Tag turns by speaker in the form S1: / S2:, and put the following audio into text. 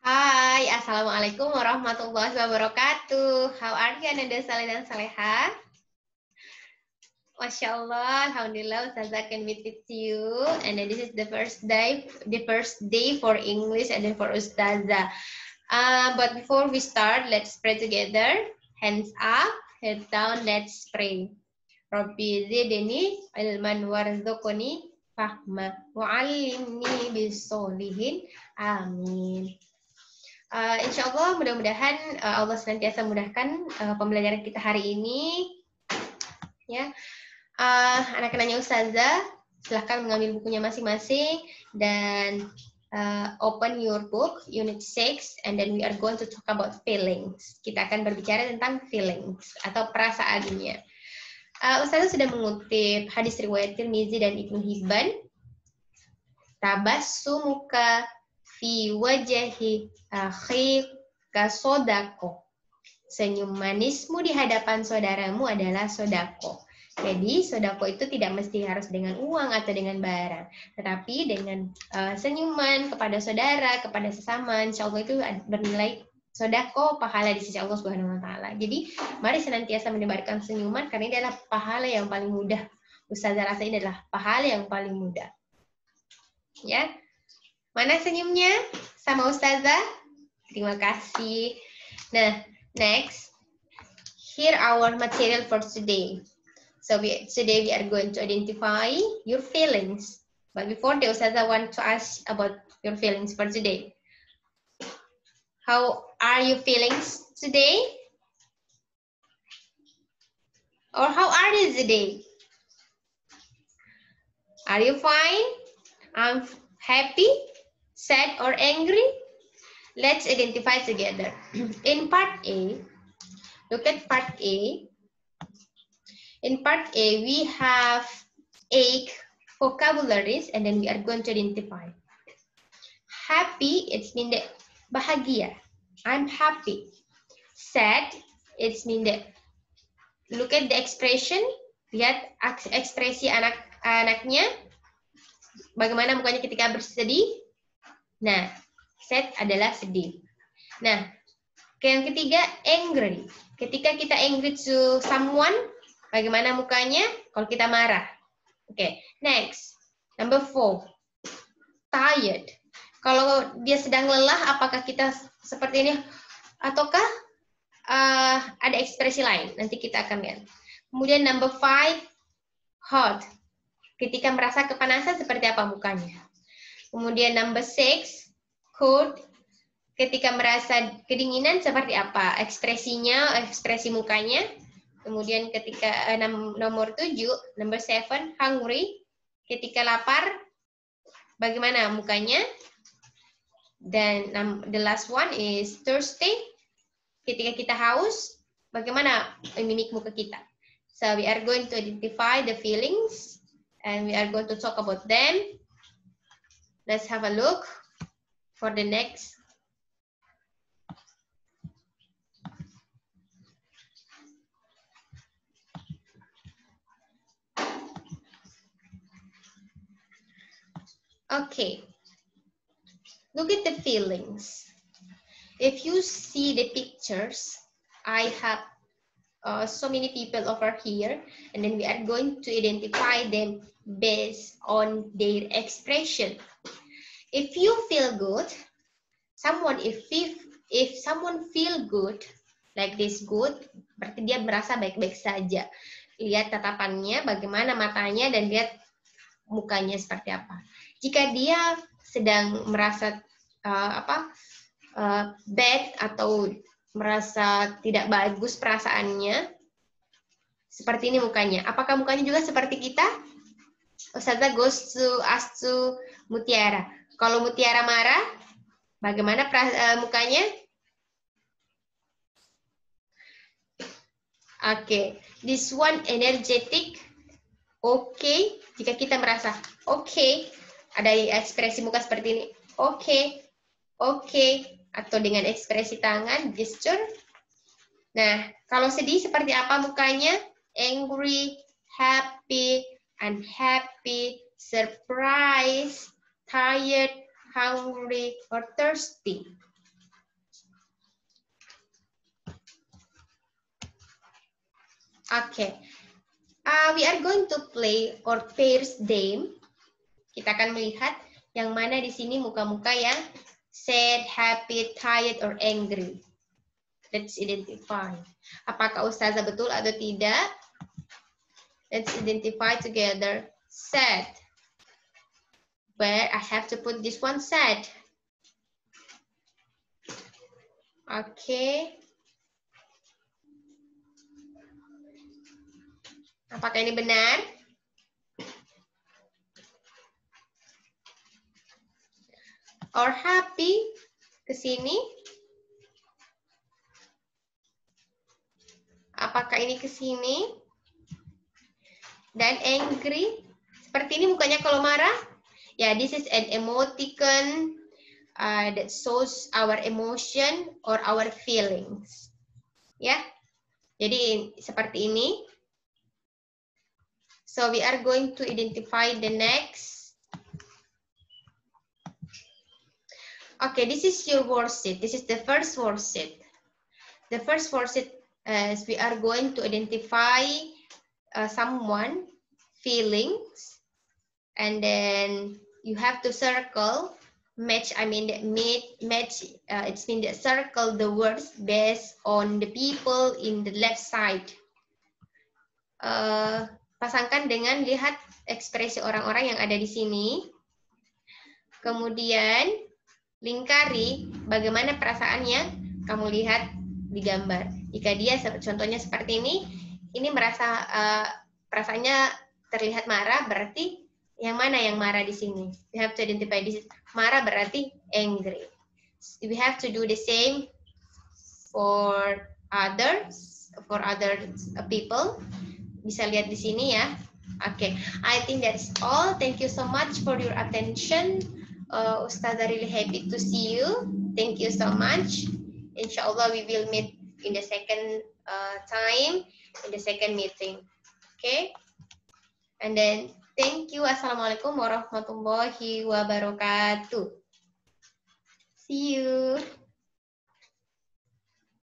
S1: Hai, Assalamualaikum warahmatullahi wabarakatuh. How are you, Ananda Saleh dan Saleha? Masya Allah, Alhamdulillah, Ustazah can meet with you. And then this is the first day, the first day for English and then for Ustazah. Uh, but before we start, let's pray together. Hands up, head down, let's pray. Rabbi zidni ilman warzuqni fahma wa'allimni bisolihin. Amin. Uh, insya Allah mudah-mudahan uh, Allah senantiasa mudahkan uh, pembelajaran kita hari ini. Ya, uh, anak-anaknya Ustazah, silahkan mengambil bukunya masing-masing dan uh, open your book, unit 6, and then we are going to talk about feelings. Kita akan berbicara tentang feelings atau perasaannya. Uh, Ustazah sudah mengutip hadis riwayat Tirmizi dan Ibnu Hibban. Tabassumuka fi wajahi akhika sodako. Senyum manismu di hadapan saudaramu adalah sodako. Jadi sodako itu tidak mesti harus dengan uang atau dengan barang, tetapi dengan uh, senyuman kepada saudara, kepada sesama, insya Allah itu bernilai sodako pahala di sisi Allah Subhanahu Wa Taala. Jadi mari senantiasa menyebarkan senyuman karena ini adalah pahala yang paling mudah. Ustazah rasa ini adalah pahala yang paling mudah. Ya, Mana senyumnya sama Ustazah? Terima kasih. Nah, next. Here our material for today. So we, today we are going to identify your feelings. But before that, Ustazah want to ask about your feelings for today. How are you feeling today? Or how are you today? Are you fine? I'm happy? sad or angry? Let's identify together. In part A, look at part A. In part A, we have eight vocabularies and then we are going to identify. Happy, it's mean that bahagia. I'm happy. Sad, it's mean that look at the expression. Lihat ekspresi anak-anaknya. Bagaimana mukanya ketika bersedih, Nah, sad adalah sedih. Nah, yang ketiga, angry. Ketika kita angry to someone, bagaimana mukanya? Kalau kita marah. Oke, okay. next. Number four, tired. Kalau dia sedang lelah, apakah kita seperti ini? Ataukah uh, ada ekspresi lain? Nanti kita akan lihat. Kemudian number five, hot. Ketika merasa kepanasan, seperti apa mukanya? Kemudian number six, code. Ketika merasa kedinginan seperti apa? Ekspresinya, ekspresi mukanya. Kemudian ketika uh, nomor tujuh, number seven, hungry. Ketika lapar, bagaimana mukanya? Dan um, the last one is thirsty. Ketika kita haus, bagaimana mimik muka kita? So we are going to identify the feelings and we are going to talk about them Let's have a look for the next. Okay, look at the feelings. If you see the pictures, I have uh, so many people over here, and then we are going to identify them based on their expression. If you feel good, someone if if, if someone feel good like this good, berarti dia merasa baik-baik saja. Lihat tatapannya, bagaimana matanya dan lihat mukanya seperti apa. Jika dia sedang merasa uh, apa uh, bad atau merasa tidak bagus perasaannya, seperti ini mukanya. Apakah mukanya juga seperti kita? Ustazah goes to Mutiara. Kalau Mutiara marah, bagaimana uh, mukanya? Oke, okay. this one energetic. Oke, okay. jika kita merasa oke, okay. Ada ekspresi muka seperti ini. Oke, okay. oke, okay. atau dengan ekspresi tangan, gesture. Nah, kalau sedih seperti apa mukanya? Angry, happy, unhappy, surprise, tired, hungry, or thirsty. Okay. Uh, we are going to play or pairs game. Kita akan melihat yang mana di sini muka-muka yang sad, happy, tired, or angry. Let's identify. Apakah Ustazah betul atau tidak? Let's identify together. Sad. Where I have to put this one sad. Okay. Apakah ini benar? Or happy ke sini? Apakah ini ke sini? Dan angry? Seperti ini mukanya kalau marah? Ya, yeah, this is an emoticon uh, that shows our emotion or our feelings. Ya, yeah? jadi seperti ini. So we are going to identify the next. Okay, this is your worksheet. This is the first worksheet. The first worksheet is we are going to identify uh, someone feelings and then you have to circle match i mean match uh, it's mean that circle the words based on the people in the left side uh, pasangkan dengan lihat ekspresi orang-orang yang ada di sini. Kemudian lingkari bagaimana perasaannya kamu lihat di gambar. Jika dia contohnya seperti ini, ini merasa uh, perasaannya terlihat marah, berarti yang mana yang marah di sini? We have to identify this. Marah berarti angry. We have to do the same for others, for other people. Bisa lihat di sini ya. Oke, okay. I think that's all. Thank you so much for your attention. Uh, Ustazah really happy to see you. Thank you so much. Inshallah we will meet in the second uh, time, in the second meeting. Okay? And then, thank you. Assalamualaikum warahmatullahi wabarakatuh. See you.